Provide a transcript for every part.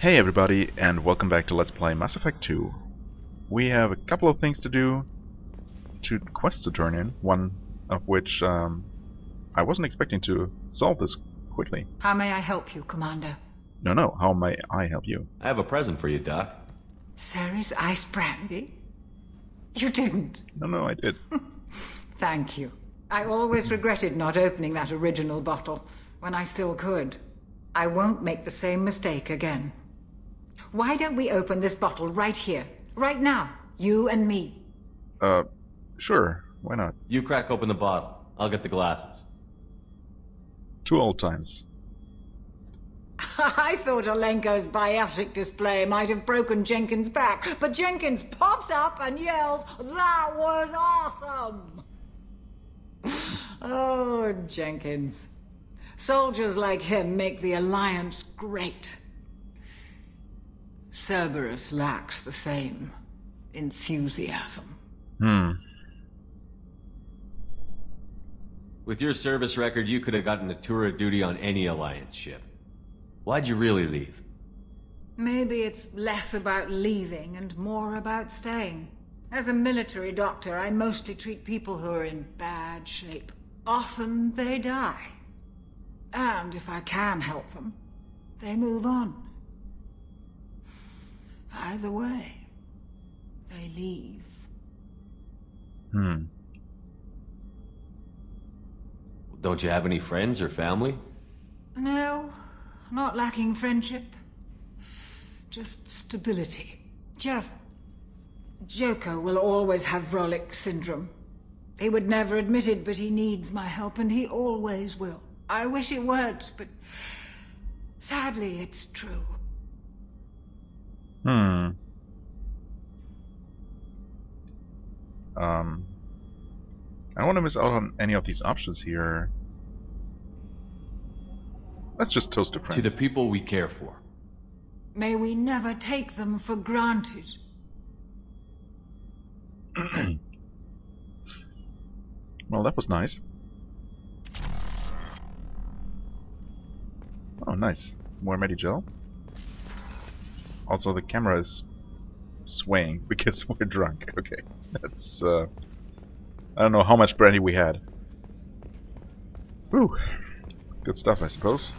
Hey everybody, and welcome back to Let's Play Mass Effect 2. We have a couple of things to do, two quests to turn in, one of which um, I wasn't expecting to solve this quickly. How may I help you, Commander? No, no, how may I help you? I have a present for you, Doc. Ceres ice brandy? You didn't. No, no, I did. Thank you. I always regretted not opening that original bottle when I still could. I won't make the same mistake again. Why don't we open this bottle right here, right now, you and me? Uh, sure, why not? You crack open the bottle. I'll get the glasses. Two old times. I thought Alenko's biotic display might have broken Jenkins' back, but Jenkins pops up and yells, That was awesome! oh, Jenkins. Soldiers like him make the Alliance great. Cerberus lacks the same enthusiasm. Hmm. With your service record, you could have gotten a tour of duty on any Alliance ship. Why'd you really leave? Maybe it's less about leaving and more about staying. As a military doctor, I mostly treat people who are in bad shape. Often they die. And if I can help them, they move on. Either way, they leave. Hmm. Don't you have any friends or family? No, not lacking friendship. Just stability. Jeff, Joker will always have Vrolik syndrome. He would never admit it, but he needs my help, and he always will. I wish it weren't, but sadly, it's true. Hmm. Um. I don't want to miss out on any of these options here. Let's just toast a friend. To the people we care for. May we never take them for granted. well, that was nice. Oh, nice. More Medigel. Also, the camera is swaying because we're drunk. Okay, that's, uh... I don't know how much brandy we had. Whew. Good stuff, I suppose.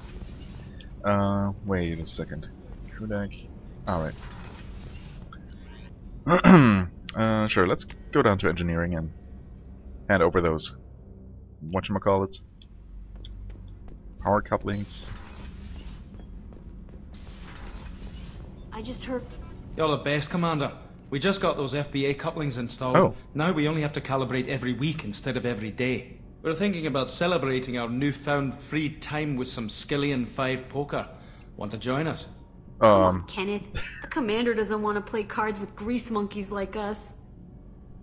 Uh, wait a second. Kudak. Alright. uh, sure, let's go down to engineering and hand over those whatchamacallits. Power couplings. I just heard. You're the best, Commander. We just got those FBA couplings installed. Oh. Now we only have to calibrate every week instead of every day. We're thinking about celebrating our newfound free time with some Skyllian 5 poker. Want to join us? Um, Kenneth, the commander doesn't want to play cards with grease monkeys like us.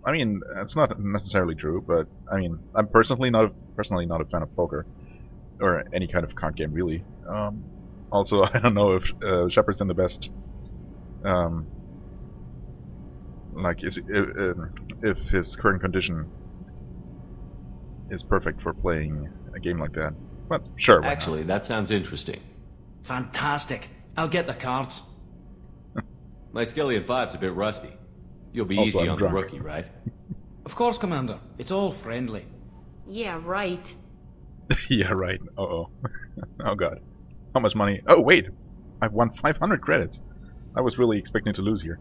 I mean, that's not necessarily true, but I mean, I'm personally not a, personally not a fan of poker or any kind of card game, really. Um, also, I don't know if uh, Shepard's in the best. Um, like, is if, if his current condition is perfect for playing a game like that. But sure. why not? Actually, that sounds interesting. Fantastic. I'll get the cards. My Skyllian 5's a bit rusty. You'll be Also, easy I'm on drunk. the rookie, right? Of course, Commander. It's all friendly. Yeah, right. yeah, right. Uh oh. oh god. How much money? Oh wait, I've won 500 credits. I was really expecting to lose here.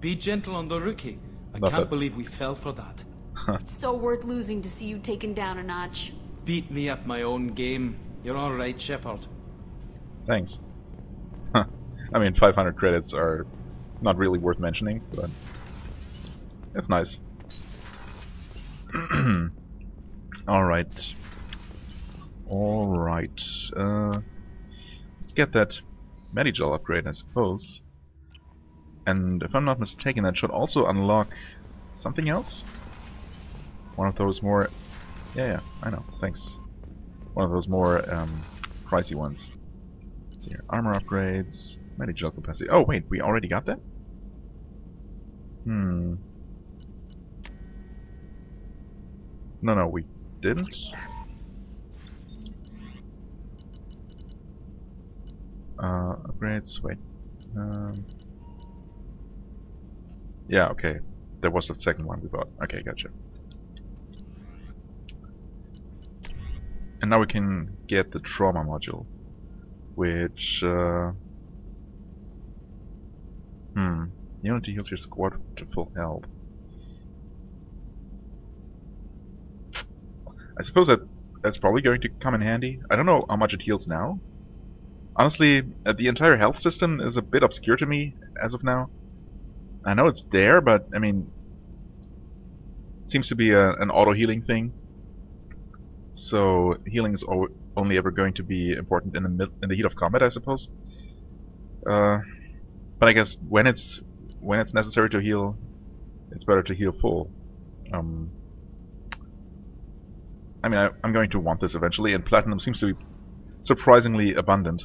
Be gentle on the rookie. I Not can't that- believe we fell for that. It's so worth losing to see you taken down a notch. Beat me at my own game. You're alright, Shepard. Thanks. Huh. I mean, 500 credits are not really worth mentioning, but it's nice. Alright. Alright. Uh, let's get that Medigel upgrade, I suppose. And if I'm not mistaken, that should also unlock something else? One of those more... Yeah, yeah, I know, thanks. One of those more um, pricey ones. Let's see here. Armor upgrades, Medigel capacity. Oh, wait, we already got that? Hmm. No, no, we didn't. Uh, upgrades, wait. Um, yeah, okay. There was the second one we bought. Okay, gotcha. And now we can get the trauma module, which, uh, hmm, unity heals your squad to full health. I suppose that that's probably going to come in handy. I don't know how much it heals now. Honestly, uh, the entire health system is a bit obscure to me as of now. I know it's there, but I mean, it seems to be a, an auto healing thing. So healing is only ever going to be important in the in the heat of combat, I suppose. Uh, but I guess when it's when it's necessary to heal, it's better to heal full. Um, I mean, I, I'm going to want this eventually, and platinum seems to be surprisingly abundant.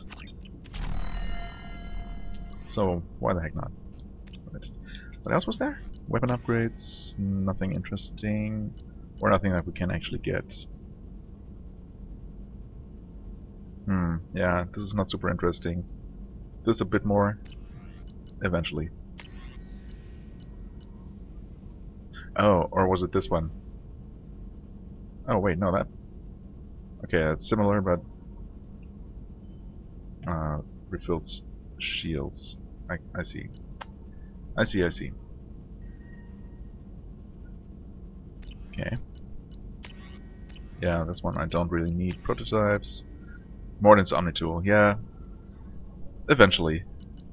So why the heck not? Right. What else was there? Weapon upgrades, nothing interesting, or nothing that we can actually get. Hmm, yeah, this is not super interesting. This a bit more, eventually. Oh, or was it this one? Oh wait, no, that... Okay, it's similar, but... Uh, refills shields. I, I see. I see, I see. Okay. Yeah, this one I don't really need. Prototypes. Mordin's Omnitool, yeah. Eventually.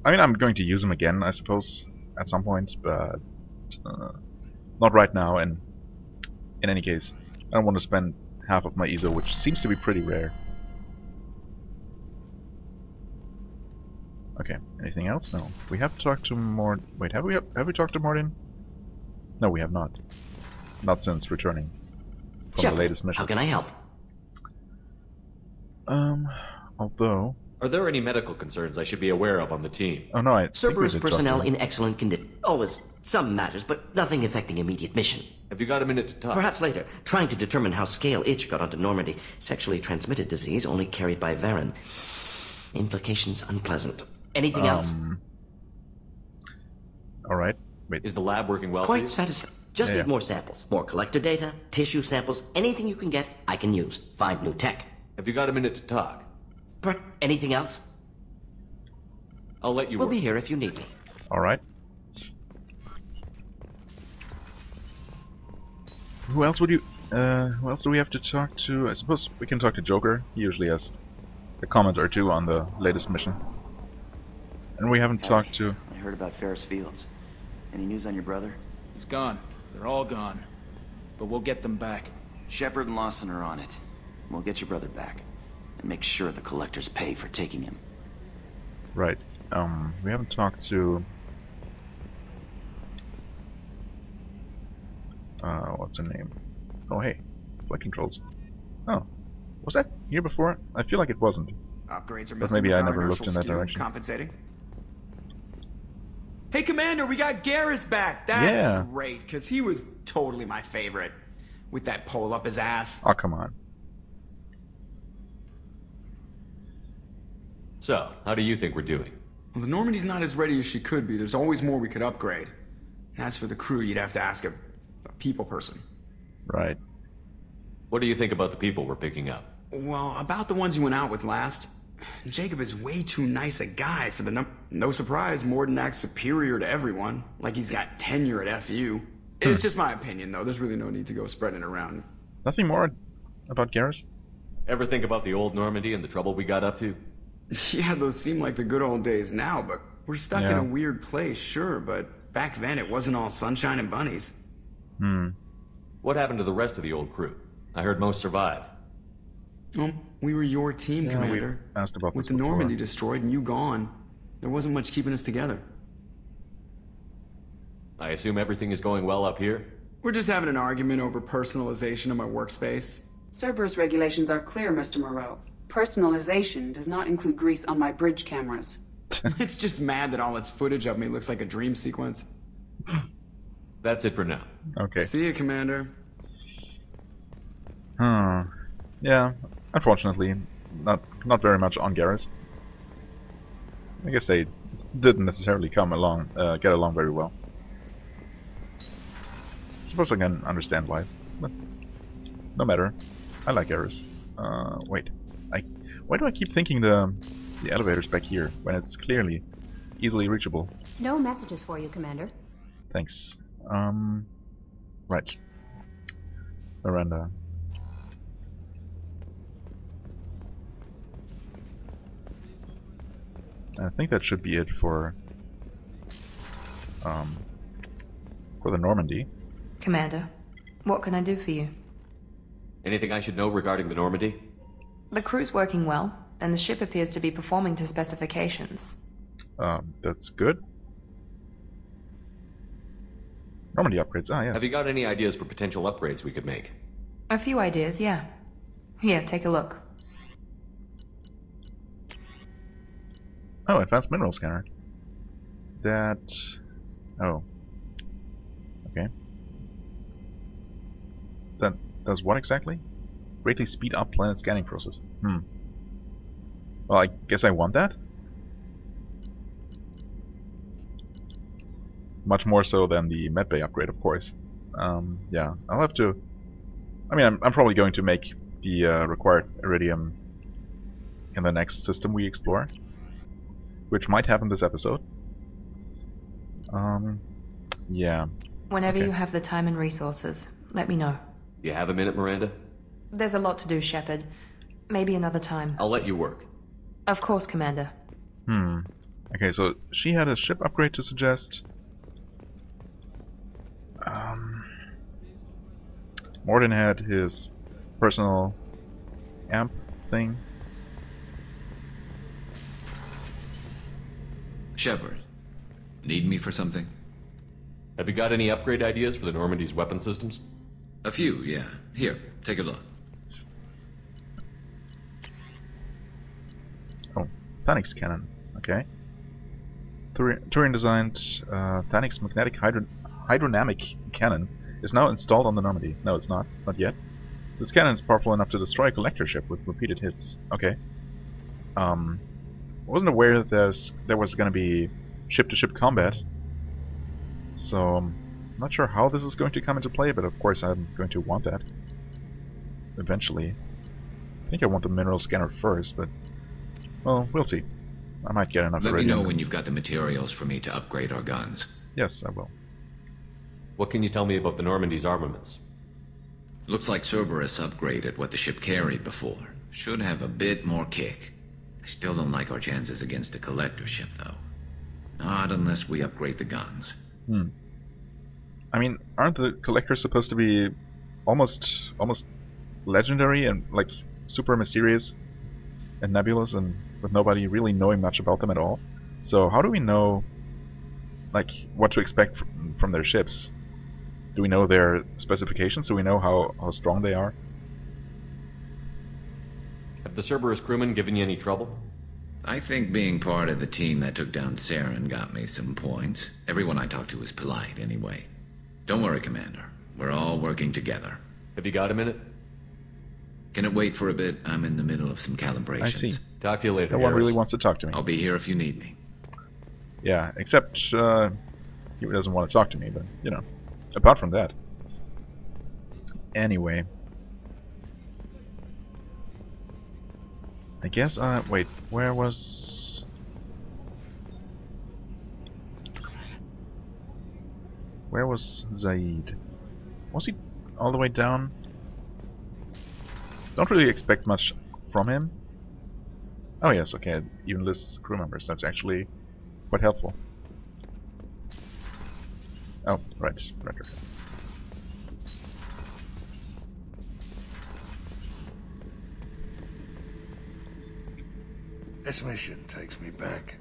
I mean, I'm going to use them again, I suppose, at some point, but... Uh, not right now, and in any case, I don't want to spend half of my eezo, which seems to be pretty rare. Okay, anything else? No. We have talked to Mord... Wait, have we have we talked to Mordin? No, we have not. Not since returning from Shepard, the latest mission. How can I help? Um, although... Are there any medical concerns I should be aware of on the team? Oh no, I Cerberus did talk to personnel in excellent condition. Always some matters, but nothing affecting immediate mission. Have you got a minute to talk? Perhaps later, trying to determine how Scale Itch got onto Normandy. Sexually transmitted disease only carried by varren. Implications unpleasant. Anything else? Um, Alright. Wait, Is the lab working well? Quite satisfied. Just Yeah, need yeah. more samples. More collector data, tissue samples, anything you can get, I can use. Find new tech. Have you got a minute to talk? Per- anything else? I'll let you We'll work. be here if you need me. alright. Who else would you... Uh, who else do we have to talk to? I suppose we can talk to Joker. He usually has a comment or two on the latest mission. And we haven't talked to... I heard about Ferris Fields. Any news on your brother? He's gone. They're all gone. But we'll get them back. Shepard and Lawson are on it. We'll get your brother back. And make sure the collectors pay for taking him. Right. Um, we haven't talked to... Uh, what's her name? Oh, hey. Flight controls. Oh. Was that here before? I feel like it wasn't. Upgrades are But messing maybe I never looked in that direction. Compensating. Hey, Commander, we got Garrus back. That's Yeah. great, because he was totally my favorite. With that pole up his ass. Oh, come on. So, how do you think we're doing? Well, the Normandy's not as ready as she could be. There's always more we could upgrade. And as for the crew, you'd have to ask a, a people person. Right. What do you think about the people we're picking up? Well, about the ones you went out with last. Jacob is way too nice a guy for the num- No surprise, Mordin acts superior to everyone. Like he's got tenure at FU. It's just my opinion, though. There's really no need to go spreading it around. Nothing more about Garrus? Ever think about the old Normandy and the trouble we got up to? Yeah, those seem like the good old days now, but we're stuck in a weird place, sure, but back then it wasn't all sunshine and bunnies. Hmm. What happened to the rest of the old crew? I heard most survived. Well, we were your team, Yeah, Commander. we asked about With the before. Normandy destroyed and you gone, there wasn't much keeping us together. I assume everything is going well up here? We're just having an argument over personalization of my workspace. Cerberus regulations are clear, Mr. Moreau. Personalization does not include grease on my bridge cameras. it's just mad that all its footage of me looks like a dream sequence. That's it for now. Okay. See you, Commander. Hmm. Yeah. Unfortunately, not not very much on Garrus. I guess they didn't necessarily come along, uh, get along very well. suppose I can understand why, but no matter. I like Eris. Uh, wait, I why do I keep thinking the the elevator's back here when it's clearly easily reachable? No messages for you, Commander. Thanks. Um, right. Miranda. I think that should be it for um, for the Normandy. Commander, what can I do for you? Anything I should know regarding the Normandy? The crew's working well, and the ship appears to be performing to specifications. Um, that's good. Normandy upgrades, ah yes. Have you got any ideas for potential upgrades we could make? A few ideas, yeah. Here, take a look. Oh, advanced mineral scanner. That. Oh. Okay. That does what exactly? Greatly speed up planet scanning process. Hmm. Well, I guess I want that. Much more so than the medbay upgrade, of course. Um, yeah, I'll have to. I mean, I'm, I'm probably going to make the uh, required iridium in the next system we explore which might happen this episode. Um, yeah. Whenever Okay. you have the time and resources, let me know. You have a minute, Miranda? There's a lot to do, Shepard. Maybe another time. I'll let you work. Of course, Commander. Hmm. Okay, so she had a ship upgrade to suggest. Um, Mordin had his personal amp thing. Shepard, need me for something? Have you got any upgrade ideas for the Normandy's weapon systems? A few, yeah. Here, take a look. Oh, Thanix cannon. Okay. Tur- Turian designed uh, Thanix magnetic hydro- hydrodynamic cannon is now installed on the Normandy. No, it's not. Not yet. This cannon is powerful enough to destroy a collector ship with repeated hits. Okay. Um, I wasn't aware that there's, there was going to be ship-to-ship combat. So, um, I'm not sure how this is going to come into play, but of course I'm going to want that. Eventually. I think I want the mineral scanner first, but... Well, we'll see. I might get enough Let me know when you've got the materials for me to upgrade our guns. Yes, I will. What can you tell me about the Normandy's armaments? Looks like Cerberus upgraded what the ship carried before. Should have a bit more kick. I still don't like our chances against a collector ship, though. Not unless we upgrade the guns. Hmm. I mean, aren't the collectors supposed to be almost almost legendary and like super mysterious and nebulous and with nobody really knowing much about them at all? So how do we know like what to expect from, their ships? Do we know their specifications? Do we know how, how strong they are? Have the Cerberus crewmen given you any trouble? I think being part of the team that took down Saren got me some points. Everyone I talked to was polite, anyway. Don't worry, Commander. We're all working together. Have you got a minute? Can it wait for a bit? I'm in the middle of some calibrations. I see. Talk to you later. No one Garrus. really wants to talk to me. I'll be here if you need me. Yeah, except uh, he doesn't want to talk to me, but you know, apart from that. Anyway. I guess, uh, wait, where was... Where was Zaeed? Was he all the way down? Don't really expect much from him. Oh yes, okay, even lists crew members. That's actually quite helpful. Oh, right, right, right. This mission takes me back.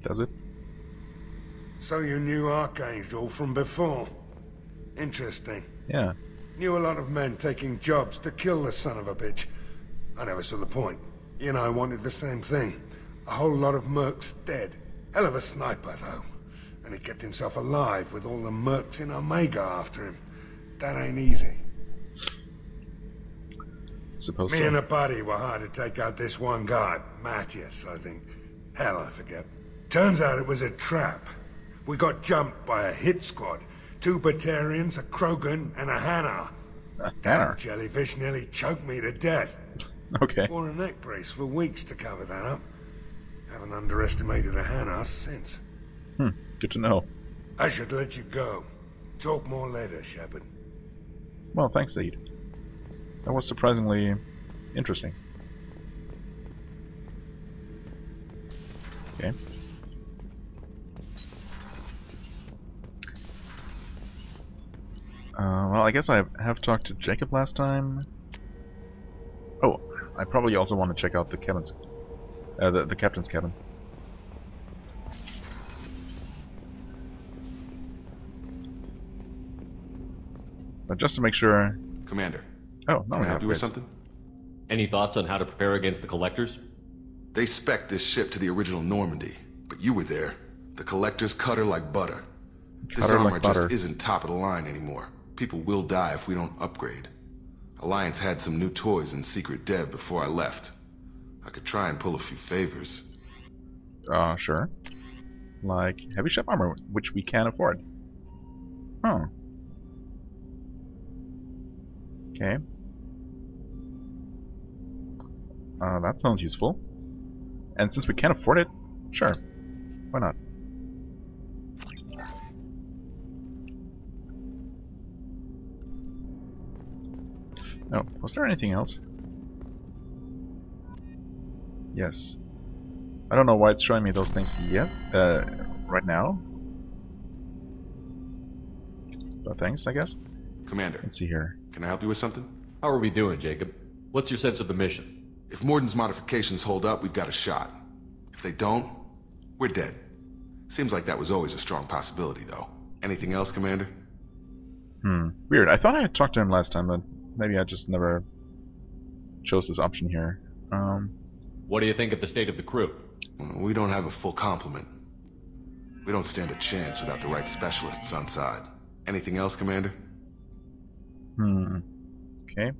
Does it? So you knew Archangel from before? Interesting. Yeah. Knew a lot of men taking jobs to kill the son of a bitch. I never saw the point. You know, I wanted the same thing. A whole lot of mercs dead. Hell of a sniper, though. And he kept himself alive with all the mercs in Omega after him. That ain't easy. Suppose Me so. and a buddy were hired to take out this one guy, Matthias, I think. Hell, I forget. Turns out it was a trap. We got jumped by a hit squad. Two Batarians, a Krogan, and a Hanar. A That jellyfish nearly choked me to death. Okay. Wore a neck brace for weeks to cover that up. Haven't underestimated a Hanar since. Hmm, good to know. I should let you go. Talk more later, Shepard. Well, thanks, Zaeed. That was surprisingly interesting. Okay. Uh, well, I guess I have talked to Jacob last time. Oh, I probably also want to check out the cabin's, uh, the the captain's cabin. But just to make sure. Commander. Oh, no, Can I help you with something? Any thoughts on how to prepare against the Collectors? They spec this ship to the original Normandy, but you were there. The Collectors cut her like butter. this Cut her like armor just isn't top of the line anymore. People will die if we don't upgrade. Alliance had some new toys in secret dev before I left. I could try and pull a few favors. Uh, sure. Like heavy ship armor, which we can't afford. Huh. Okay. Uh, that sounds useful. And since we can't afford it, sure. Why not? Oh, was there anything else? Yes. I don't know why it's showing me those things yet, uh, right now. But thanks, I guess. Commander. Let's see here. Can I help you with something? How are we doing, Jacob? What's your sense of the mission? If Mordin's modifications hold up, we've got a shot. If they don't, we're dead. Seems like that was always a strong possibility, though. Anything else, Commander? Hmm. Weird. I thought I had talked to him last time, but maybe I just never chose this option here. Um, What do you think of the state of the crew? We don't have a full complement. We don't stand a chance without the right specialists on side. Anything else, Commander? hmm. Okay.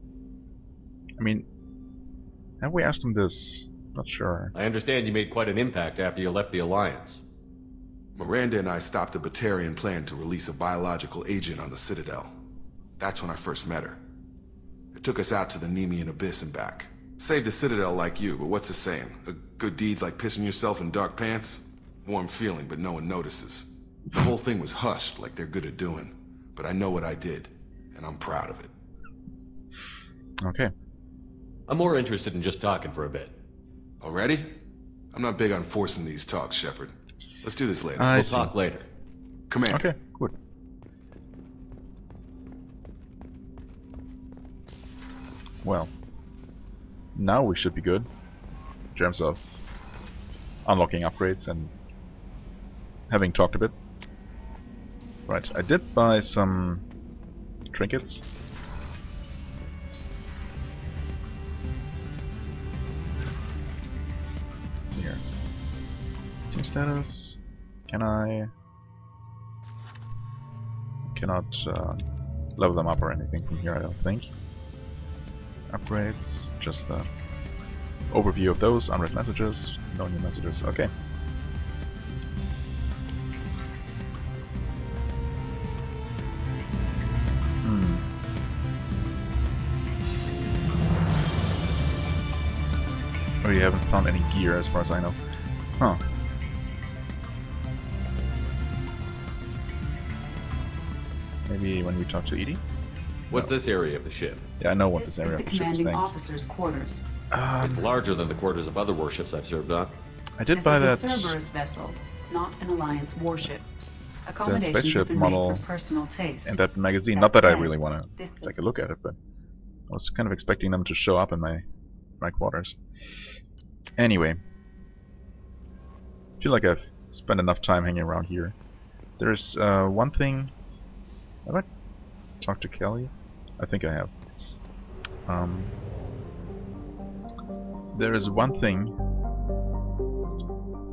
I mean, have we asked him this? Not sure. I understand you made quite an impact after you left the Alliance. Miranda and I stopped a Batarian plan to release a biological agent on the Citadel. That's when I first met her. It took us out to the Nemean Abyss and back. Saved the Citadel like you, but what's the saying? A good deed's like pissing yourself in dark pants? Warm feeling, but no one notices. The whole thing was hushed, like they're good at doing. But I know what I did, and I'm proud of it. Okay. I'm more interested in just talking for a bit. Already? I'm not big on forcing these talks, Shepard. Let's do this later. I we'll see. talk later. Commander. Okay, good. Well, now we should be good in terms of unlocking upgrades and having talked a bit. Right, I did buy some trinkets. Status. Can I? Cannot uh, level them up or anything from here, I don't think. Upgrades, just the overview of those, unread messages, no new messages, okay. Hmm. Oh, you haven't found any gear as far as I know. Huh. Maybe when we talk to EDI? What's this area of the ship? Yeah, I know what This this is area the of the ship is. commanding Thanks. officer's quarters. it's larger than the quarters of other warships I've served on. I did this buy is that. a Cerberus vessel, not an Alliance warship. Accommodations spaceship been model made for personal taste. in that magazine. That Not that I really want to take a look at it, but I was kind of expecting them to show up in my my quarters. Anyway, I feel like I've spent enough time hanging around here. There's uh, one thing. Have I talked to Kelly? I think I have. Um, there is one thing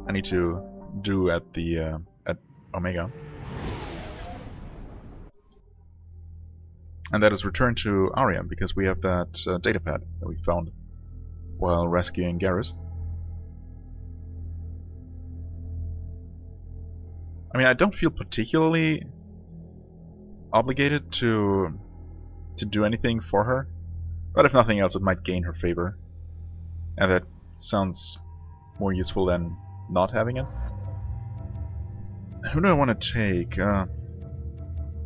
I need to do at the uh, at Omega. And that is return to Ariam, because we have that uh, datapad that we found while rescuing Garrus. I mean, I don't feel particularly obligated to to do anything for her, but if nothing else, it might gain her favor, and that sounds more useful than not having it. Who do I want to take? Uh,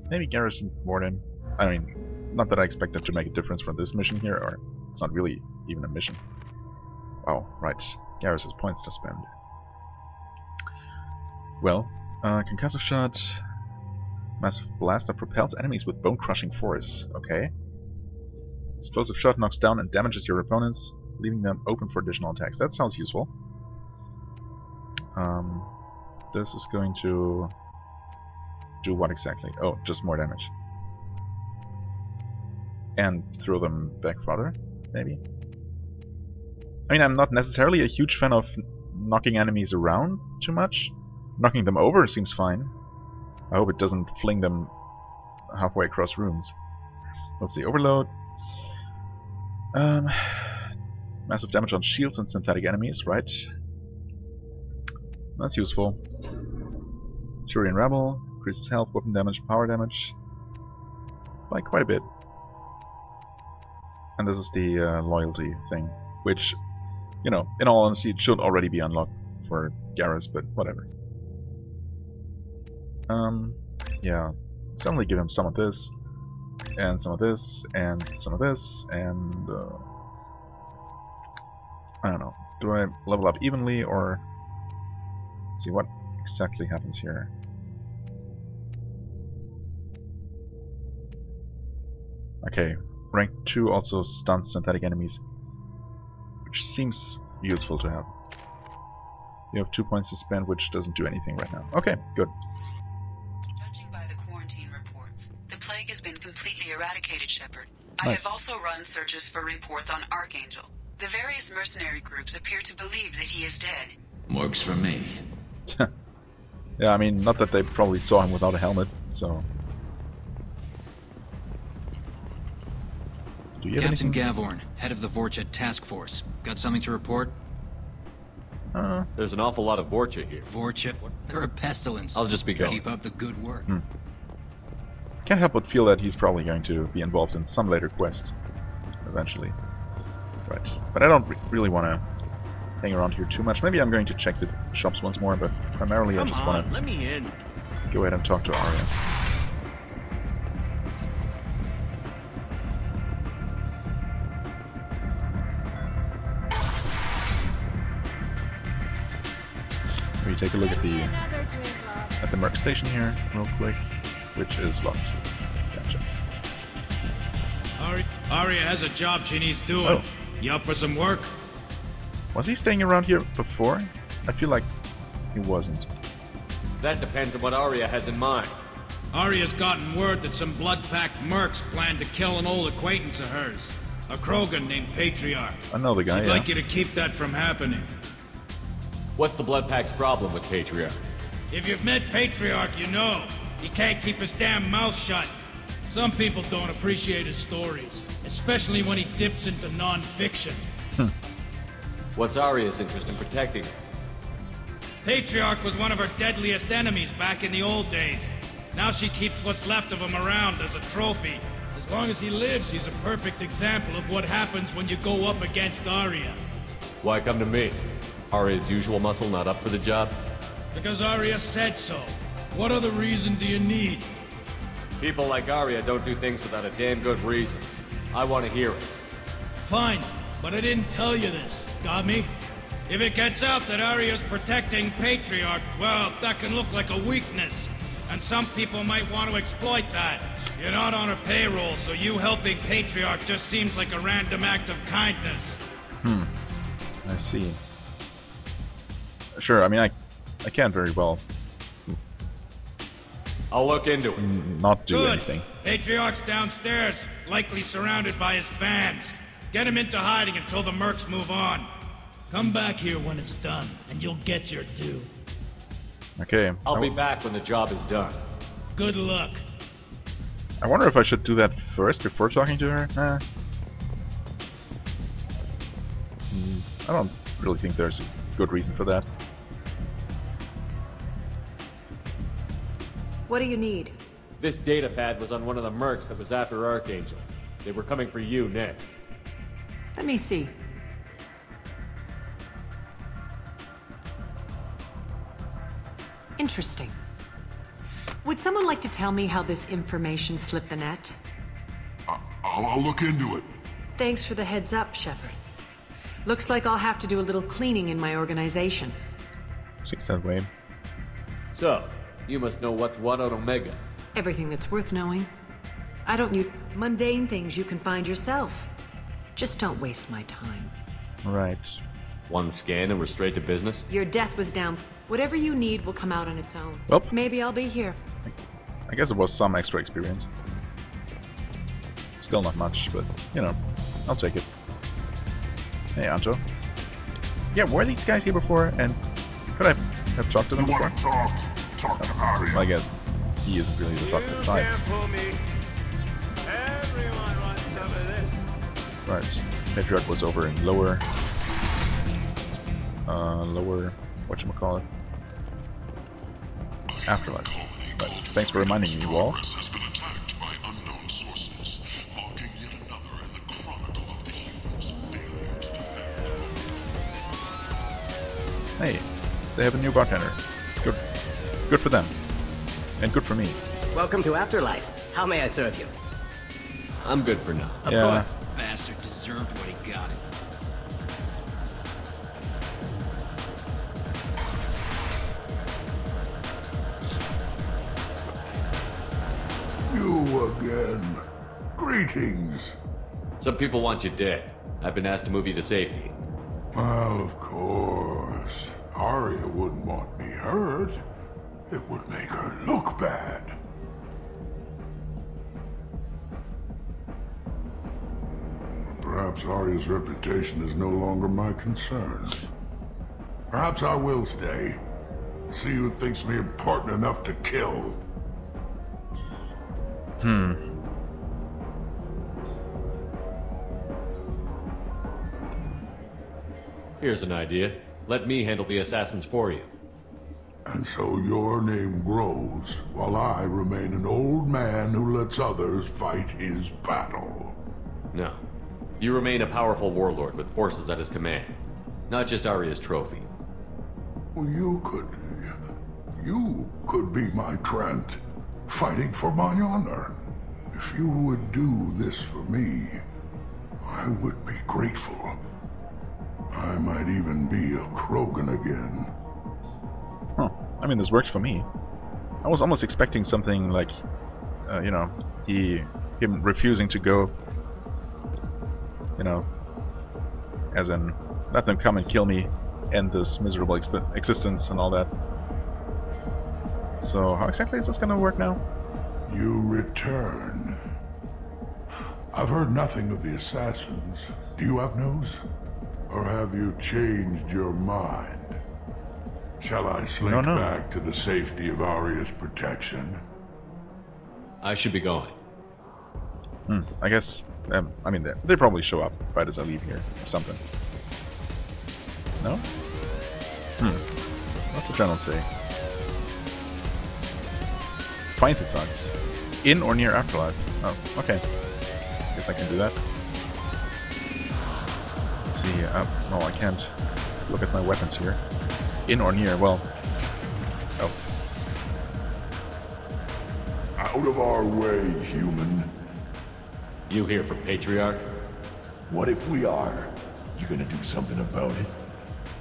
maybe Garrison Mordin. I mean, not that I expect that to make a difference for this mission here, or it's not really even a mission. Oh, right. Garrus has points to spend. Well, uh, concussive shot, massive blast that propels enemies with bone-crushing force. Okay. Explosive shot knocks down and damages your opponents, leaving them open for additional attacks. That sounds useful. Um, this is going to do what exactly? Oh, just more damage. And throw them back farther, maybe? I mean, I'm not necessarily a huge fan of knocking enemies around too much. Knocking them over seems fine. I hope it doesn't fling them halfway across rooms. Let's see, overload. Um, massive damage on shields and synthetic enemies, right? That's useful. Turian Rebel increases health, weapon damage, power damage by quite a bit. And this is the uh, loyalty thing, which, you know, in all honesty, it should already be unlocked for Garrus, but whatever. Um, yeah, let's give him some of this, and some of this, and some of this, and uh, I don't know. Do I level up evenly, or let's see what exactly happens here? Okay, rank 2 also stuns synthetic enemies, which seems useful to have. You have two points to spend, which doesn't do anything right now. Okay, good. Has been completely eradicated, Shepard. I have also run searches for reports on Archangel. The various mercenary groups appear to believe that he is dead. Works for me. Yeah, I mean, not that they probably saw him without a helmet, so... Do you Captain anything? Gavorn, head of the Vorcha task force. Got something to report? Uh, There's an awful lot of Vorcha here. Vorcha, they're a pestilence. I'll just be going. Keep up the good work. Hmm. Can't help but feel that he's probably going to be involved in some later quest. Eventually. Right. But I don't re really want to hang around here too much. Maybe I'm going to check the shops once more, but primarily I just want to let me in. go ahead and talk to Aria. Maybe take a look at the at the Merc station here real quick, which is locked. Gotcha. Ari- Aria has a job she needs doing. Oh. You up for some work? Was he staying around here before? I feel like he wasn't. That depends on what Aria has in mind. Aria's gotten word that some blood-packed mercs plan to kill an old acquaintance of hers. A Krogan named Patriarch. I know the guy, She'd yeah. like you to keep that from happening. What's the Blood Pack's problem with Patriarch? If you've met Patriarch, you know. He can't keep his damn mouth shut. Some people don't appreciate his stories, especially when he dips into non-fiction. What's Aria's interest in protecting her? Patriarch was one of her deadliest enemies back in the old days. Now she keeps what's left of him around as a trophy. As long as he lives, he's a perfect example of what happens when you go up against Aria. Why come to me? Aria's usual muscle not up for the job? Because Aria said so. What other reason do you need? People like Aria don't do things without a damn good reason. I want to hear it. Fine, but I didn't tell you this. Got me? If it gets out that Aria's protecting Patriarch, well, that can look like a weakness. And some people might want to exploit that. You're not on her payroll, so you helping Patriarch just seems like a random act of kindness. Hmm. I see. Sure, I mean, I, I can't very well I'll look into it. not do Good. anything. Patriarch's downstairs, likely surrounded by his fans. Get him into hiding until the mercs move on. Come back here when it's done, and you'll get your due. Okay. I'll I be back when the job is done. Good luck. I wonder if I should do that first before talking to her. Nah. Hmm, I don't really think there's a good reason for that. What do you need? This data pad was on one of the mercs that was after Archangel. They were coming for you next. Let me see. Interesting. Would someone like to tell me how this information slipped the net? I'll, I'll look into it. Thanks for the heads up, Shepard. Looks like I'll have to do a little cleaning in my organization. Seems that way. So, you must know what's what on Omega. Everything that's worth knowing. I don't need mundane things you can find yourself. Just don't waste my time. Right. One scan and we're straight to business? Your death was down. Whatever you need will come out on its own. Well. Maybe I'll be here. I guess it was some extra experience. Still not much, but, you know, I'll take it. Hey, Anto. Yeah, were these guys here before? And could I have talked to them You before? Want to talk? Talk to Aria. Well, I guess he isn't really the talkative type. Yes. Right. Patriarch was over in lower... Uh, lower... Whatchamacallit? Afterlife. Right. Thanks for reminding me, Wall. has been attacked by unknown sources, marking yet another in the chronicle of the humans' failure. Hey, they have a new bartender. Good. Good for them. And good for me. Welcome to Afterlife. How may I serve you? I'm good for now. Of Yeah. course. Bastard deserved what he got. You again. Greetings. Some people want you dead. I've been asked to move you to safety. Well, of course. Aria wouldn't want me hurt. It would make her look bad. But Perhaps Aria's reputation is no longer my concern. Perhaps I will stay. See who thinks me important enough to kill. Hmm. Here's an idea. Let me handle the assassins for you. And so your name grows, while I remain an old man who lets others fight his battle. No. You remain a powerful warlord with forces at his command. Not just Aria's trophy. Well, you could... You could be my krant, fighting for my honor. If you would do this for me, I would be grateful. I might even be a Krogan again. I mean, this works for me. I was almost expecting something like, uh, you know, he him refusing to go. You know, as in, let them come and kill me, end this miserable existence and all that. So, how exactly is this gonna work now? You return. I've heard nothing of the assassins. Do you have news? Or have you changed your mind? Shall I slink No, no. back to the safety of Aria's protection? I should be going. Hmm. I guess. Um, I mean, they they probably show up right as I leave here or something. No. Hmm. What's the channel say? Find the thugs. In or near Afterlife. Oh, okay. Guess I can do that. Let's see. Uh, no, I can't look at my weapons here. In or near, well. Oh. Out of our way, human. You here for Patriarch? What if we are? You gonna do something about it?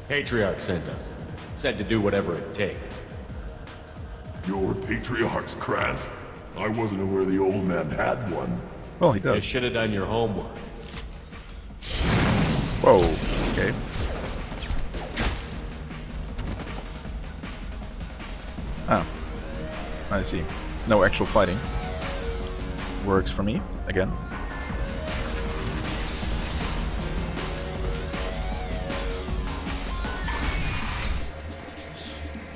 Patriarch sent us. Said to do whatever it take. Your patriarch's krant. I wasn't aware the old man had one. Well, he You does. should have done your homework. Whoa. Okay. I see. No actual fighting. Works for me, again.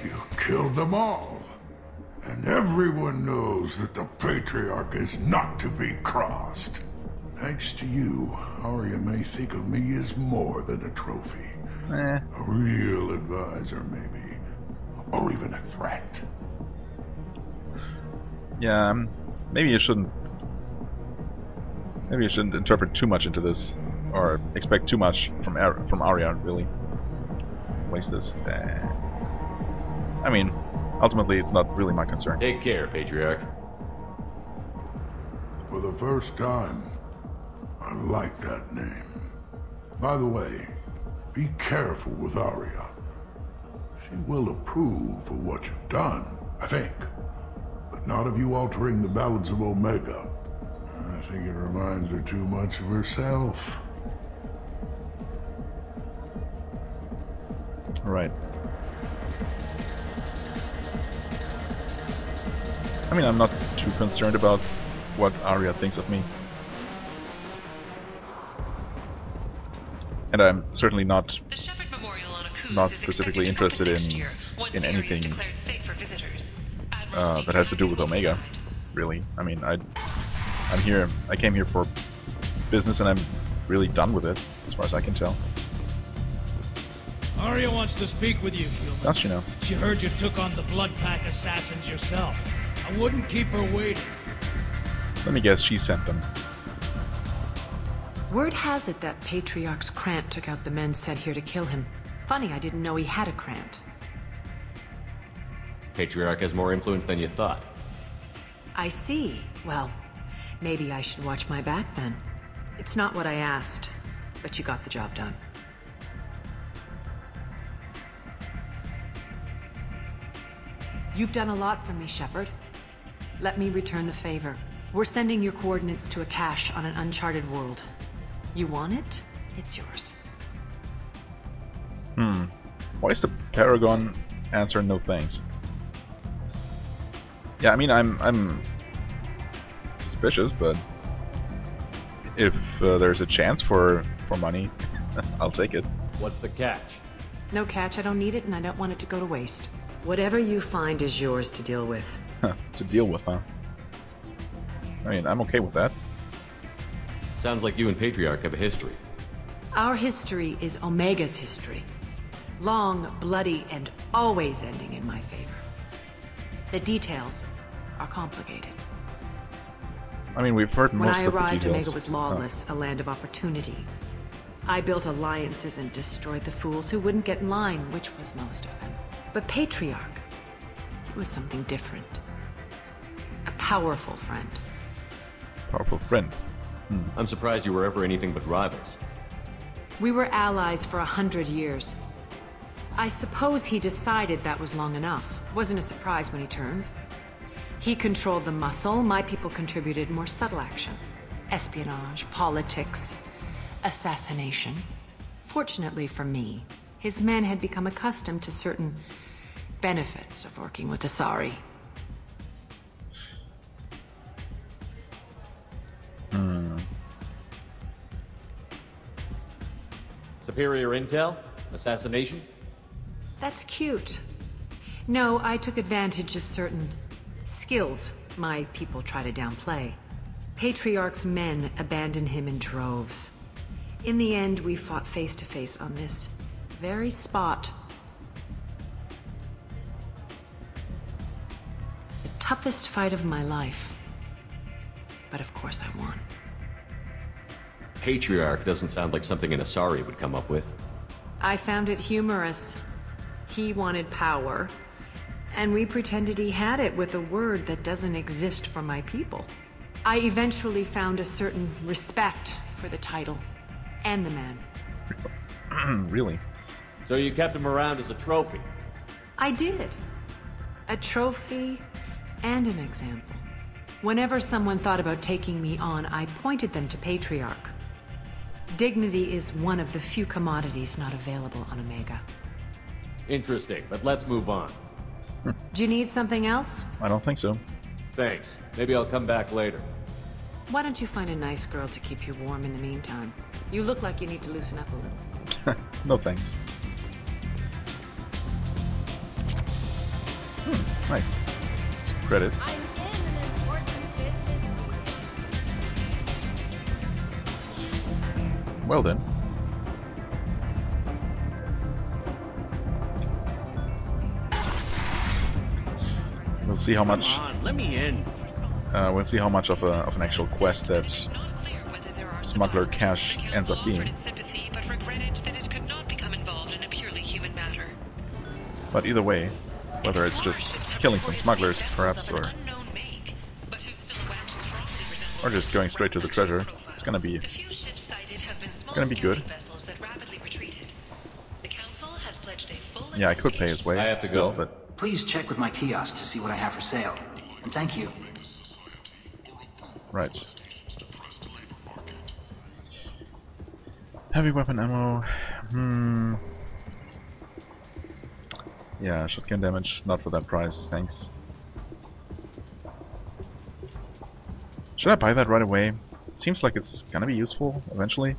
You killed them all. And everyone knows that the Patriarch is not to be crossed. Thanks to you, Aria may think of me as more than a trophy. Eh. A real advisor, maybe. Or even a threat. Yeah, um, maybe you shouldn't. Maybe you shouldn't interpret too much into this, or expect too much from Ar from Aria. Really, waste this. I mean, ultimately, it's not really my concern. Take care, Patriarch. For the first time, I like that name. By the way, be careful with Aria. She will approve of what you've done, I think. But not of you altering the balance of Omega. I think it reminds her too much of herself. Right. I mean, I'm not too concerned about what Aria thinks of me. And I'm certainly not not specifically interested in in anything uh, that has to do with Omega. Really, I mean, I I'm here. I came here for business, and I'm really done with it, as far as I can tell. Aria wants to speak with you, human. Does she know? She heard you took on the Blood Pack assassins yourself. I wouldn't keep her waiting. Let me guess, she sent them. Word has it that Patriarch's Krant took out the men sent here to kill him. Funny, I didn't know he had a Krant. Patriarch has more influence than you thought. I see. Well, maybe I should watch my back then. It's not what I asked, but you got the job done. You've done a lot for me, Shepard. Let me return the favor. We're sending your coordinates to a cache on an uncharted world. You want it? It's yours. Hmm. Why is the Paragon answer no thanks? Yeah, I mean, I'm I'm suspicious, but if uh, there's a chance for for money, I'll take it. What's the catch? No catch, I don't need it, and I don't want it to go to waste. Whatever you find is yours to deal with. to deal with, huh? I mean, I'm okay with that. Sounds like you and Patriarch have a history. Our history is Omega's history. Long, bloody, and always ending in my favor. The details are complicated. I mean, we've heard When most I of the arrived, details. Omega was lawless, a land of opportunity. I built alliances and destroyed the fools who wouldn't get in line, which was most of them. But Patriarch, it was something different. A powerful friend. Powerful friend. Hmm. I'm surprised you were ever anything but rivals. We were allies for a hundred years. I suppose he decided that was long enough. Wasn't a surprise when he turned. He controlled the muscle, my people contributed more subtle action. Espionage, politics, assassination. Fortunately for me, his men had become accustomed to certain benefits of working with Asari. Hmm. Superior intel? Assassination? That's cute. No, I took advantage of certain skills my people try to downplay. Patriarch's men abandoned him in droves. In the end, we fought face to face on this very spot. The toughest fight of my life. But of course I won. Patriarch doesn't sound like something an Asari would come up with. I found it humorous. He wanted power, and we pretended he had it with a word that doesn't exist for my people. I eventually found a certain respect for the title and the man. really? So you kept him around as a trophy? I did. A trophy and an example. Whenever someone thought about taking me on, I pointed them to Patriarch. Dignity is one of the few commodities not available on Omega. Interesting, but let's move on. Do you need something else? I don't think so. Thanks. Maybe I'll come back later. Why don't you find a nice girl to keep you warm in the meantime? You look like you need to loosen up a little. no thanks. Hmm, nice. Some credits. Well then. We'll see how much on, let me in. Uh, we'll see how much of, a, of an actual quest that smuggler cache ends up being. But either way, whether it's just killing some smugglers, perhaps, or or just going straight to the treasure, it's gonna be gonna be good. Yeah, I could pay his way I have to still, go. but Please check with my kiosk to see what I have for sale. And thank you. right. Heavy weapon ammo. Hmm. Yeah, shotgun damage, not for that price, thanks. Should I buy that right away? It seems like it's gonna be useful eventually.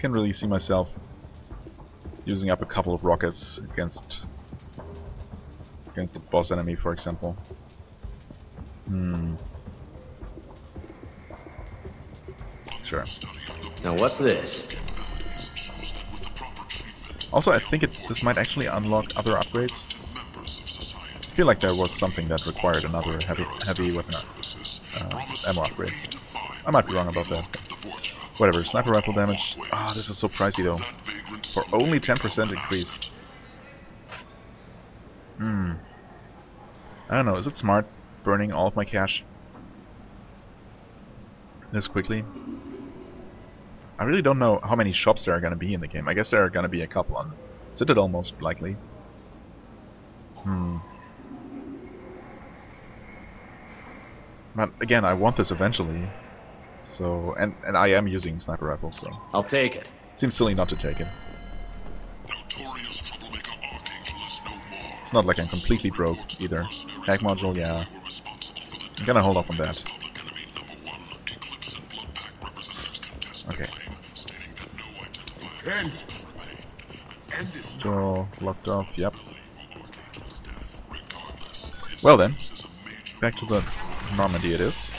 Can really see myself using up a couple of rockets against against the boss enemy, for example. Hmm. Sure. Now what's this? Also, I think it this might actually unlock other upgrades. I feel like there was something that required another heavy heavy weapon uh, ammo upgrade. I might be wrong about that. Whatever. Sniper rifle damage. Ah, this is so pricey though. For only 10% increase. Hmm. I don't know. Is it smart burning all of my cash this quickly? I really don't know how many shops there are going to be in the game. I guess there are going to be a couple on Citadel most likely. Hmm. But again, I want this eventually. So, and, and I am using sniper rifles, so... I'll take it. Seems silly not to take it. Not like I'm completely broke, either. Hack module, yeah. I'm gonna hold off on that. Okay. Still locked off, yep. Well then, back to the Normandy it is.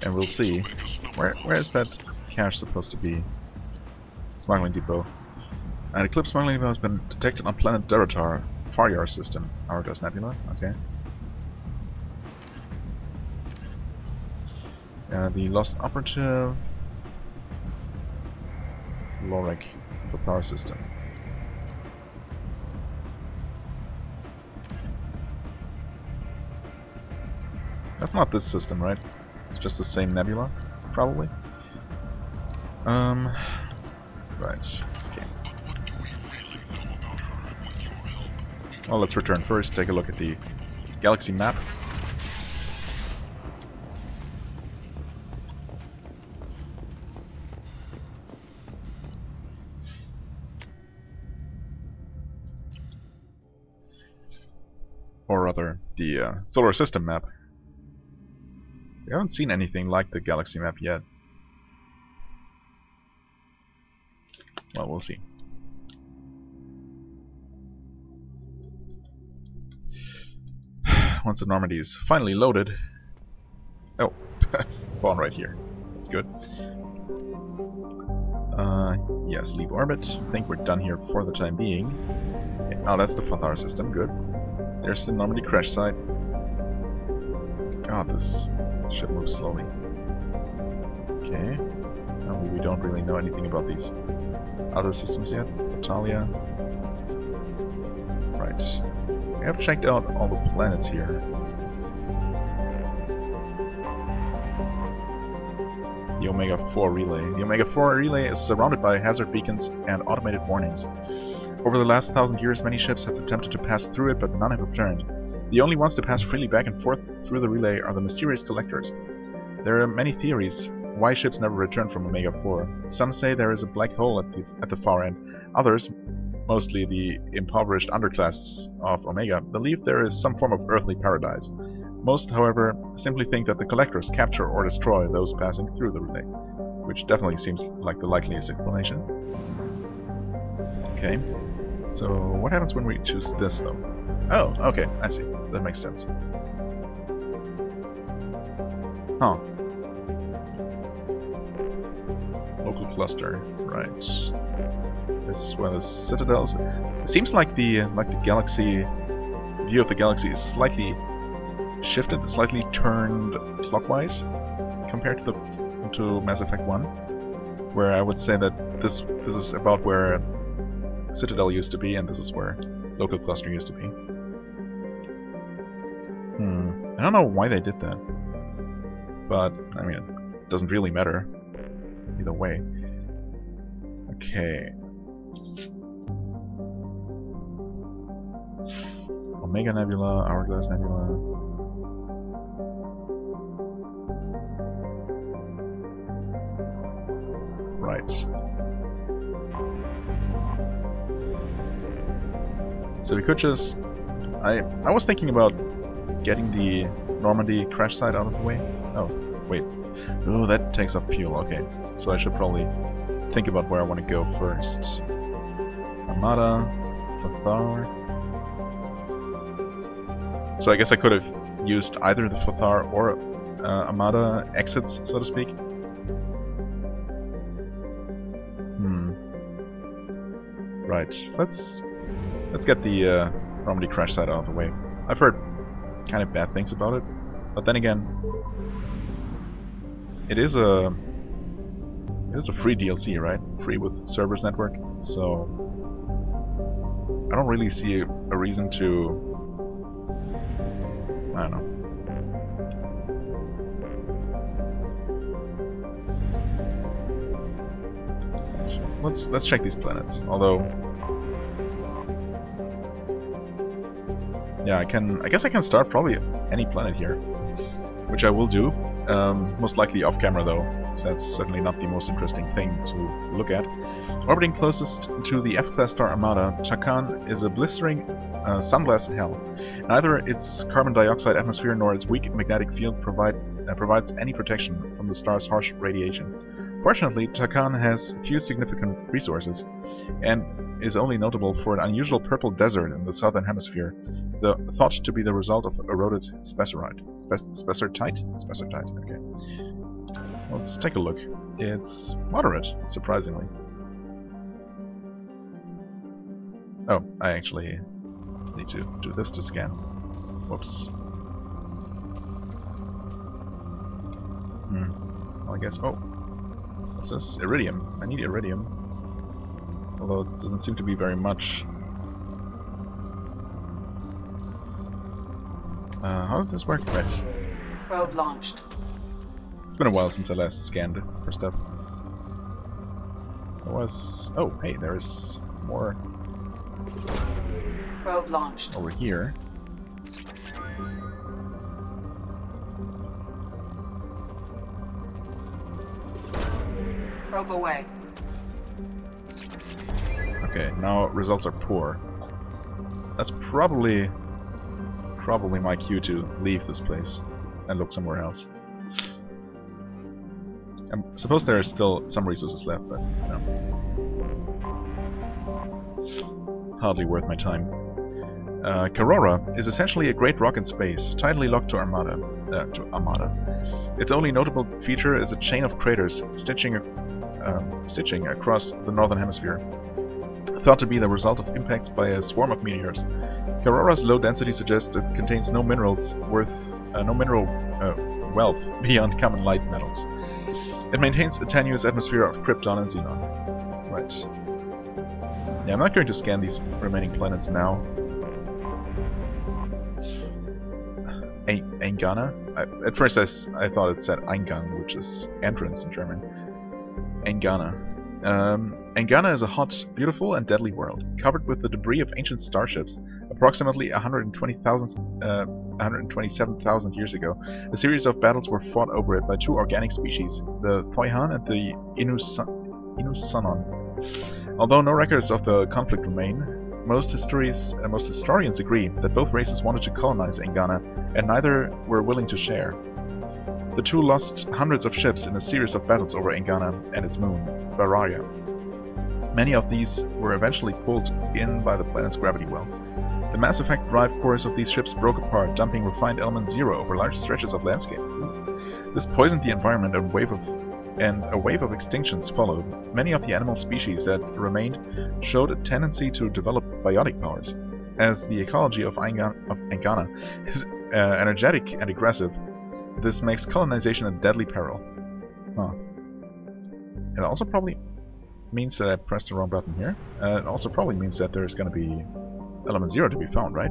And we'll see. Where where is that cache supposed to be? Smuggling depot. An Eclipse smuggling depot has been detected on planet Daratar, Fathar system. Hourglass Nebula, okay. Uh, the Lost Operative. Lorek for power system. That's not this system, right? It's just the same nebula, probably. Um, Okay. Well, let's return first. Take a look at the galaxy map. Or rather, the uh, solar system map. We haven't seen anything like the galaxy map yet. Well, we'll see. Once the Normandy is finally loaded... Oh, spawn right here. That's good. Uh, yes, leave orbit. I think we're done here for the time being. Oh, that's the Fathar system. Good. There's the Normandy crash site. God, this ship moves slowly. Okay. We don't really know anything about these other systems yet. Natalia. Right. We have checked out all the planets here. The Omega-4 relay. The Omega-4 relay is surrounded by hazard beacons and automated warnings. Over the last thousand years, many ships have attempted to pass through it, but none have returned. The only ones to pass freely back and forth through the relay are the mysterious collectors. There are many theories why ships never return from Omega-4. Some say there is a black hole at the, at the far end. Others, mostly the impoverished underclass of Omega, believe there is some form of earthly paradise. Most, however, simply think that the collectors capture or destroy those passing through the relay, which definitely seems like the likeliest explanation. Okay, so what happens when we choose this though? Oh, okay, I see. That makes sense. Huh. Local cluster. Right. As well as citadels. It seems like the like the galaxy view of the galaxy is slightly shifted, slightly turned clockwise compared to the to Mass Effect 1, where I would say that this this is about where Citadel used to be, and this is where local cluster used to be. Hmm. I don't know why they did that. But, I mean, it doesn't really matter. Either way. Okay. Omega Nebula, Hourglass Nebula. Right. So we could just... I, I was thinking about getting the Normandy crash site out of the way. Oh, wait. Oh, that takes up fuel, okay. So I should probably think about where I want to go first. Amada, Fathar. So I guess I could have used either the Fathar or uh, Armada exits, so to speak. Hmm. Right. Let's let's get the uh, Normandy crash site out of the way. I've heard kind of bad things about it, but then again, it is a it is a free DLC, right? Free with Cerberus Network, so I don't really see a, a reason to. I don't know. Let's let's check these planets. Although, yeah, I can. I guess I can start probably any planet here, which I will do. Um, most likely off camera though, so that's certainly not the most interesting thing to look at. Orbiting closest to the F-class star Armada, Chakan is a blistering, uh, hell. Neither its carbon dioxide atmosphere nor its weak magnetic field provide, uh, provides any protection from the star's harsh radiation. Fortunately, Chakan has few significant resources, and is only notable for an unusual purple desert in the southern hemisphere, the, thought to be the result of eroded spessarite. Spe spessartite? Spessartite, okay. Let's take a look. It's moderate, surprisingly. Oh, I actually need to do this to scan. Whoops. Hmm. Well, I guess... Oh. What's this? Iridium. I need iridium. Although it doesn't seem to be very much. Uh, how did this work? Right. Probe launched. It's been a while since I last scanned for stuff. There was... Oh, hey, there's more... Probe launched. Over here. Probe away. Okay, now results are poor. That's probably probably my cue to leave this place and look somewhere else. I suppose there are still some resources left, but you know. Hardly worth my time. Uh, Karora is essentially a great rock in space, tightly locked to Armada. Uh, to Armada. Its only notable feature is a chain of craters stitching, uh, stitching across the northern hemisphere thought to be the result of impacts by a swarm of meteors. Karora's low density suggests it contains no minerals worth uh, no mineral uh, wealth beyond common light metals. It maintains a tenuous atmosphere of krypton and xenon. Right. Yeah, I'm not going to scan these remaining planets now. Eingana? I, at first I, I thought it said Eingang, which is entrance in German. Eingana. Um, Eingana is a hot, beautiful, and deadly world, covered with the debris of ancient starships. Approximately 120,000, uh, 127,000 years ago, a series of battles were fought over it by two organic species, the Thoihan and the Inusannon. Although no records of the conflict remain, most, histories, uh, most historians agree that both races wanted to colonize Eingana, and neither were willing to share. The two lost hundreds of ships in a series of battles over Eingana and its moon, Bararia. Many of these were eventually pulled in by the planet's gravity well. The Mass Effect drive cores of these ships broke apart, dumping refined element zero over large stretches of landscape. This poisoned the environment and a wave of and a wave of extinctions followed. Many of the animal species that remained showed a tendency to develop biotic powers. As the ecology of Eingana is uh, energetic and aggressive, this makes colonization a deadly peril. Huh. It also probably means that I pressed the wrong button here. Uh, it also probably means that there's going to be element zero to be found, right?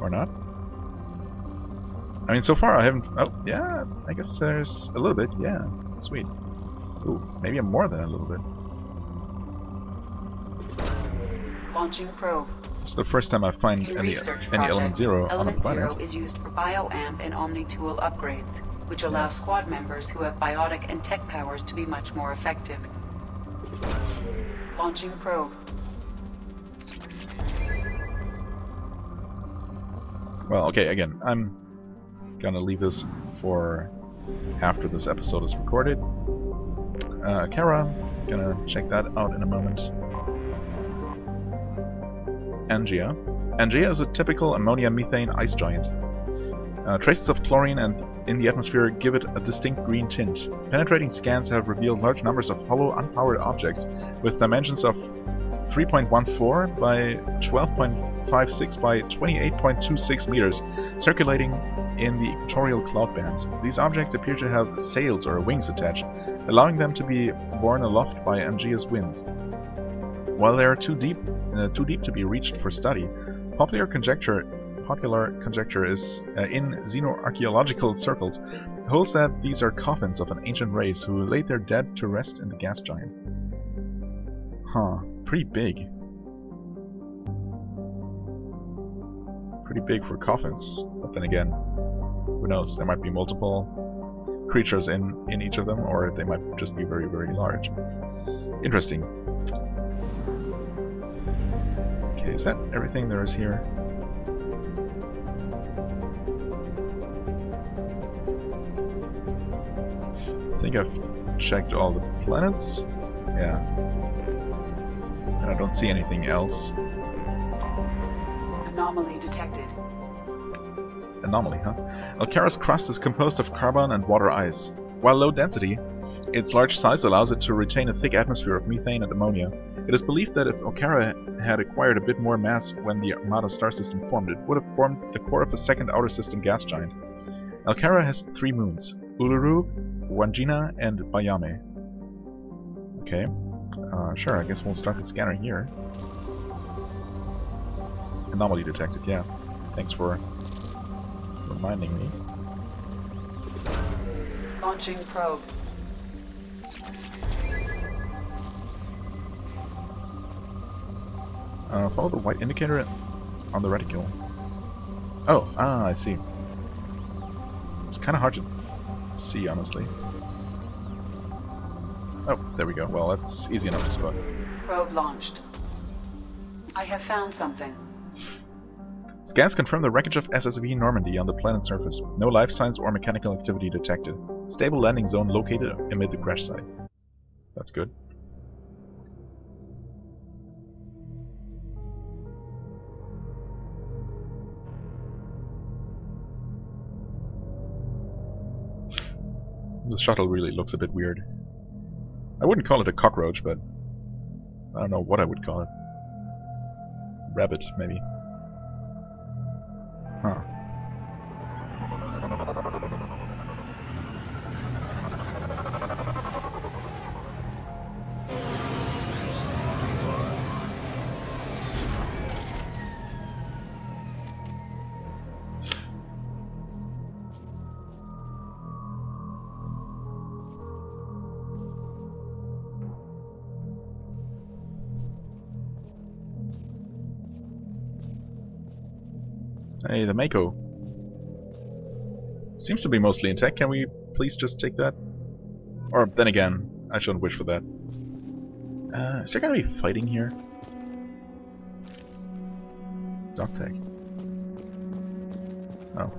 Or not? I mean, so far I haven't... Oh, yeah, I guess there's a little bit. Yeah, sweet. Ooh, maybe I'm more than a little bit. Launching probe. It's the first time I find In any, any element zero on Element planet. Zero is used for bioamp and omni-tool upgrades, which allow squad members who have biotic and tech powers to be much more effective. Launching probe. Well, okay, again, I'm gonna leave this for after this episode is recorded. Uh, Kara, gonna check that out in a moment. Angia. Angia is a typical ammonia-methane ice giant. Uh, traces of chlorine and in the atmosphere give it a distinct green tint. Penetrating scans have revealed large numbers of hollow, unpowered objects with dimensions of 3.14 by 12.56 by 28.26 meters, circulating in the equatorial cloud bands. These objects appear to have sails or wings attached, allowing them to be borne aloft by Angia's winds. While they are too deep, uh, too deep to be reached for study, popular conjecture, popular conjecture is uh, in xenoarchaeological circles holds that these are coffins of an ancient race who laid their dead to rest in the gas giant. Huh, pretty big. Pretty big for coffins, but then again, who knows? There might be multiple creatures in in each of them, or they might just be very very large. Interesting. Okay, is that everything there is here? I think I've checked all the planets. Yeah. And I don't see anything else. Anomaly detected. Anomaly, huh? Alcara's crust is composed of carbon and water ice. While low density, its large size allows it to retain a thick atmosphere of methane and ammonia. It is believed that if Alcara had acquired a bit more mass when the Armada star system formed, it would have formed the core of a second outer system gas giant. Alcara has three moons, Uluru, Wangina, and Bayame. Okay, uh, sure, I guess we'll start the scanner here. Anomaly detected, yeah. Thanks for reminding me. Launching probe. Uh, follow the white indicator on the reticule. Oh, ah, I see. It's kind of hard to see, honestly. Oh, there we go. Well, that's easy enough to spot. Probe launched. I have found something. Scans confirm the wreckage of SSV Normandy on the planet's surface. No life signs or mechanical activity detected. Stable landing zone located amid the crash site. That's good. The shuttle really looks a bit weird. I wouldn't call it a cockroach, but I don't know what I would call it. Rabbit, maybe. Huh. Mako. Seems to be mostly intact. Can we please just take that? Or, then again, I shouldn't wish for that. Uh, is there gonna be fighting here? Dog tag. Oh.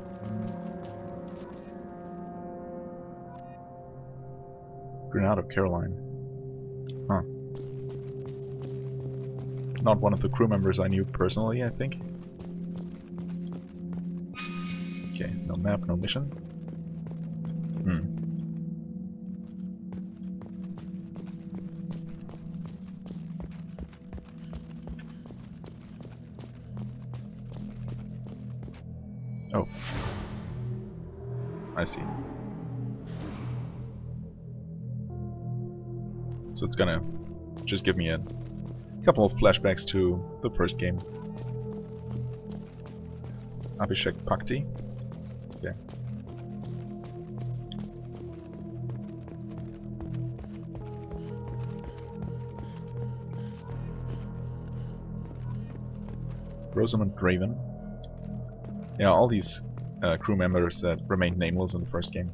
Grenade of Caroline. Huh. Not one of the crew members I knew personally, I think. Map, no mission. Hmm. Oh. I see. So it's gonna just give me a couple of flashbacks to the first game. Abhishek Bhakti. Okay. Rosamund Draven. Yeah, all these uh, crew members that remained nameless in the first game.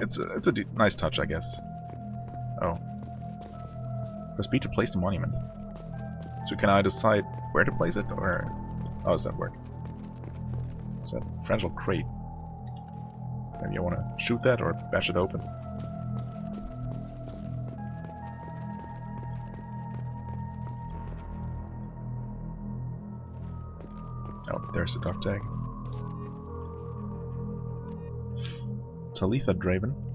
It's a, it's a nice touch, I guess. Oh. Press B to place the monument. So can I decide where to place it, or how does that work? Is that fragile crate? Maybe I want to shoot that or bash it open. Oh, there's the dog tag. Talitha Draven.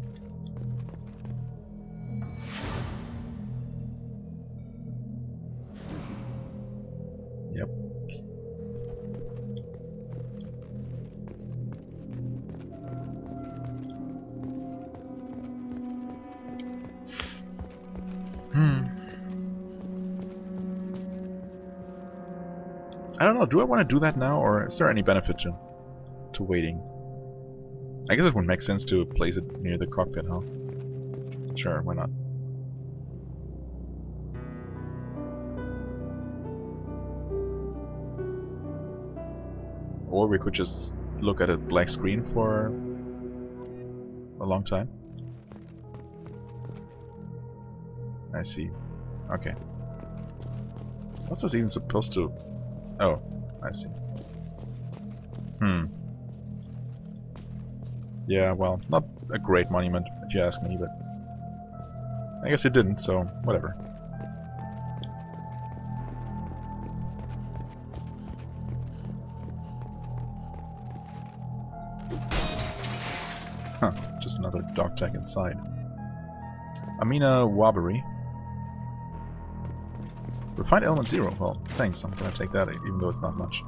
Do I want to do that now, or is there any benefit to, to waiting? I guess it would make sense to place it near the cockpit, huh? Sure, why not? Or we could just look at a black screen for a long time. I see. Okay. What's this even supposed to... Oh, I see. Hmm. Yeah, well, not a great monument, if you ask me, but... I guess it didn't, so whatever. Huh, just another dog tag inside. Amina Wabari. Refined element zero. Well, thanks, I'm gonna take that, even though it's not much.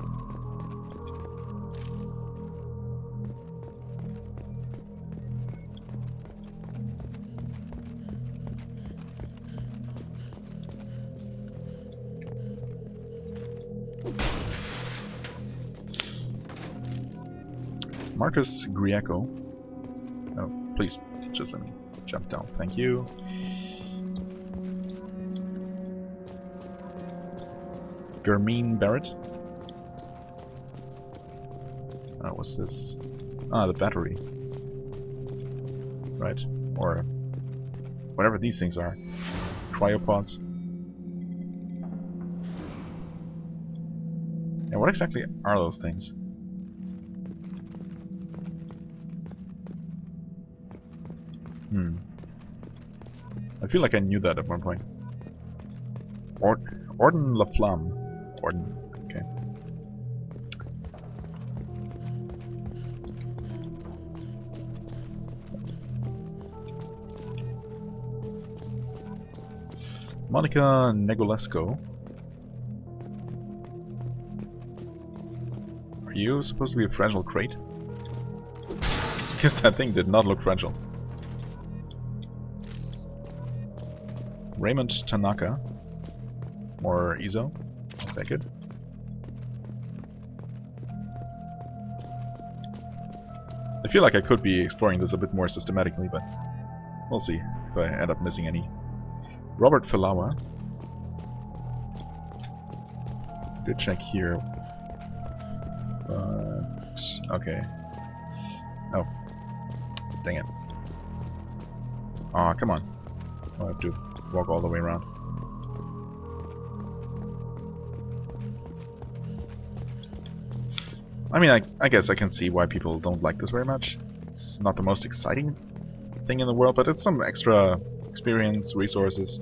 Marcus Grieco. Oh, please, just let me jump down. Thank you. Germine Barrett. Oh, what's this? Ah, the battery. Right. Or whatever these things are. Cryopods. And what exactly are those things? Hmm. I feel like I knew that at one point. Or Orden La Flamme. Orden. Okay. Monica Negolesco. Are you supposed to be a fragile crate? Because that thing did not look fragile. Raymond Tanaka. More eezo. I'll take it. I feel like I could be exploring this a bit more systematically, but we'll see if I end up missing any. Robert Falawa. Good check here. But, okay. Oh. Dang it. Aw, oh, come on. i have to walk all the way around. I mean, I, I guess I can see why people don't like this very much. It's not the most exciting thing in the world, but it's some extra experience, resources.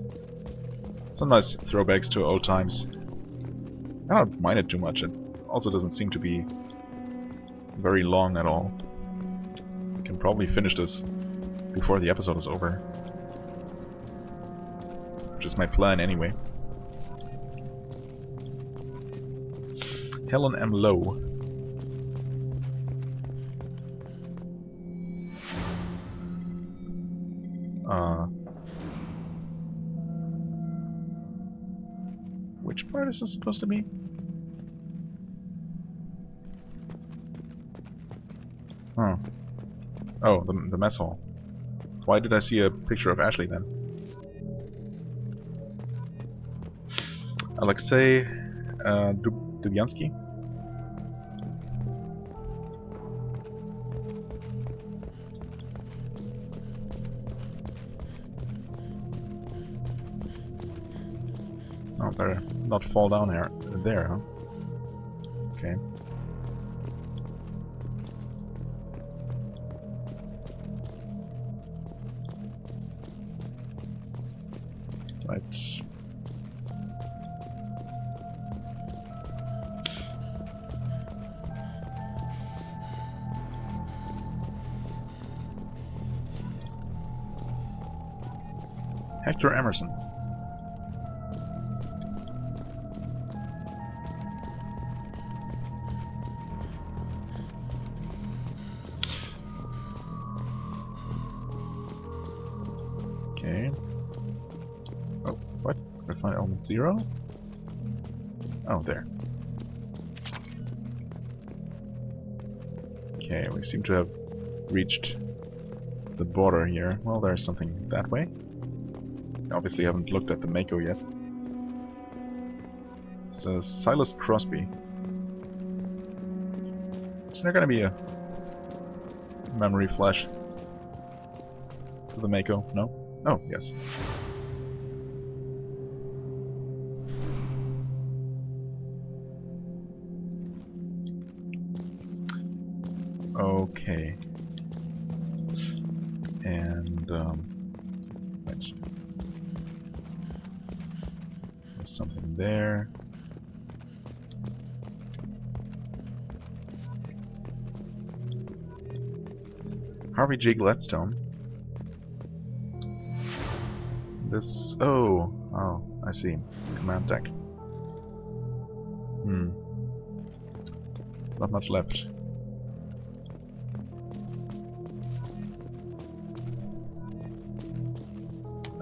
Some nice throwbacks to old times. I don't mind it too much. It also doesn't seem to be very long at all. I can probably finish this before the episode is over. Which is my plan anyway. Helen M. Lowe. Part is supposed to be? Huh. Oh, the, the mess hall. Why did I see a picture of Ashley then? Alexei uh, Dub Dubyansky? Oh, better not fall down here, there, huh? Okay. Right. Hector Emerson. Zero? Oh, there. Okay, we seem to have reached the border here. Well, there's something that way. Obviously haven't looked at the Mako yet. So, Silas Crosby. Is there gonna be a memory flash for the Mako? No? Oh, yes. Okay. And, um, let's there's something there. Harvey J. Gladstone. This... Oh. Oh, I see. Command deck. Hmm. Not much left.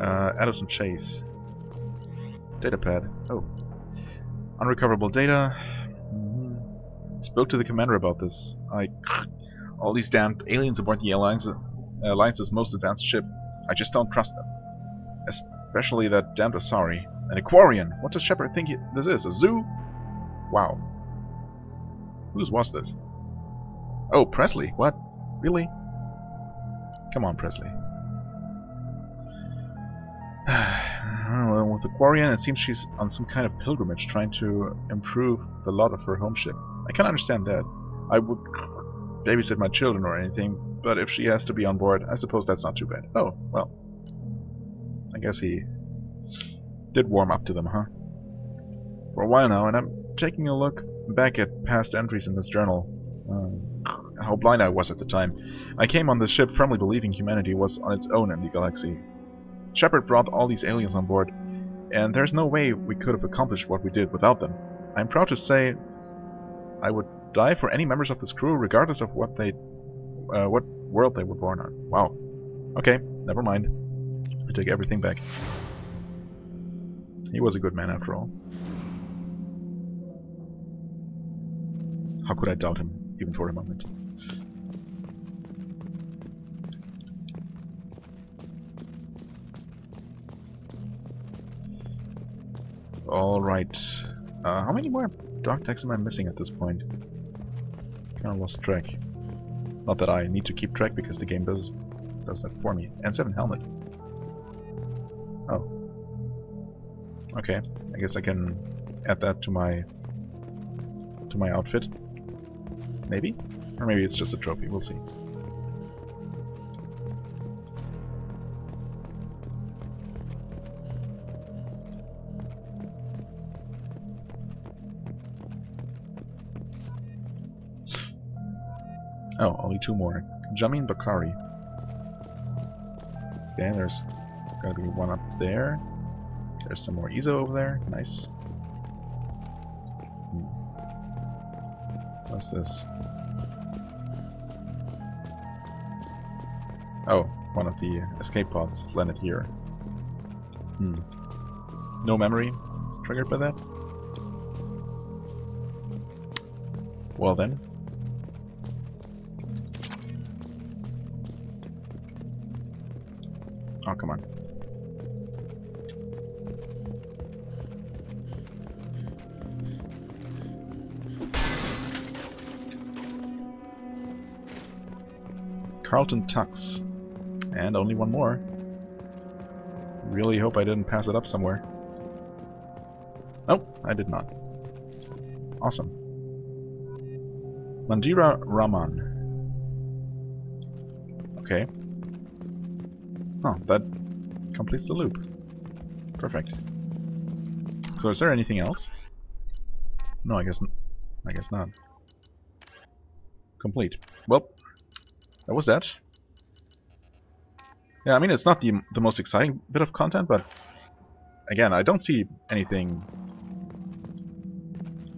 Uh, Addison Chase. Datapad. Oh. Unrecoverable data. Mm-hmm. Spoke to the commander about this. I... All these damned aliens aboard the Alliance, Alliance's most advanced ship. I just don't trust them. Especially that damned Asari. A Quarian! What does Shepard think this is? A zoo? Wow. Whose was this? Oh, Pressly. What? Really? Come on, Pressly. well, with a Quarian, it seems she's on some kind of pilgrimage trying to improve the lot of her home ship. I can understand that. I would babysit my children or anything, but if she has to be on board, I suppose that's not too bad. Oh, well. I guess he did warm up to them, huh? For a while now, and I'm taking a look back at past entries in this journal. Um, how blind I was at the time. I came on this ship firmly believing humanity was on its own in the galaxy. Shepard brought all these aliens on board, and there's no way we could have accomplished what we did without them. I'm proud to say I would die for any members of this crew, regardless of what they, uh, what world they were born on. Wow. Okay, never mind. I take everything back. He was a good man after all. How could I doubt him, even for a moment? Alright. Uh, how many more dark decks am I missing at this point? Kinda lost track. Not that I need to keep track because the game does does that for me. N7 helmet. Oh. Okay. I guess I can add that to my to my outfit. Maybe? Or maybe it's just a trophy, we'll see. Oh, only two more. Jamin Bakari. Okay, there's gonna be one up there. There's some more eezo over there. Nice. Hmm. What's this? Oh, one of the escape pods landed here. Hmm. No memory is triggered by that? Well then. Come on. Carlton Tux. And only one more. Really hope I didn't pass it up somewhere. Oh, I did not. Awesome. Mandira Raman. Okay. Completes the loop. Perfect. So is there anything else? No, I guess I guess not. Complete. Well, that was that. Yeah, I mean, it's not the, the most exciting bit of content, but again, I don't see anything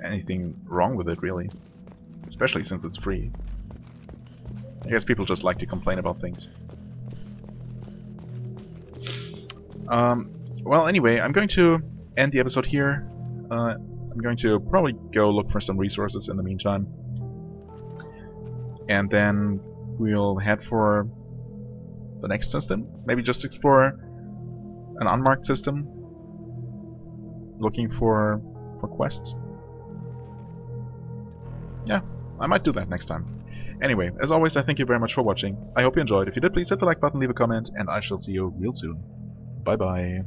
anything wrong with it, really. Especially since it's free. I guess people just like to complain about things. Um, well, anyway, I'm going to end the episode here. Uh, I'm going to probably go look for some resources in the meantime. And then we'll head for the next system. Maybe just explore an unmarked system, looking for for quests. Yeah, I might do that next time. Anyway, as always, I thank you very much for watching. I hope you enjoyed. If you did, please hit the like button, leave a comment, and I shall see you real soon. Bye bye.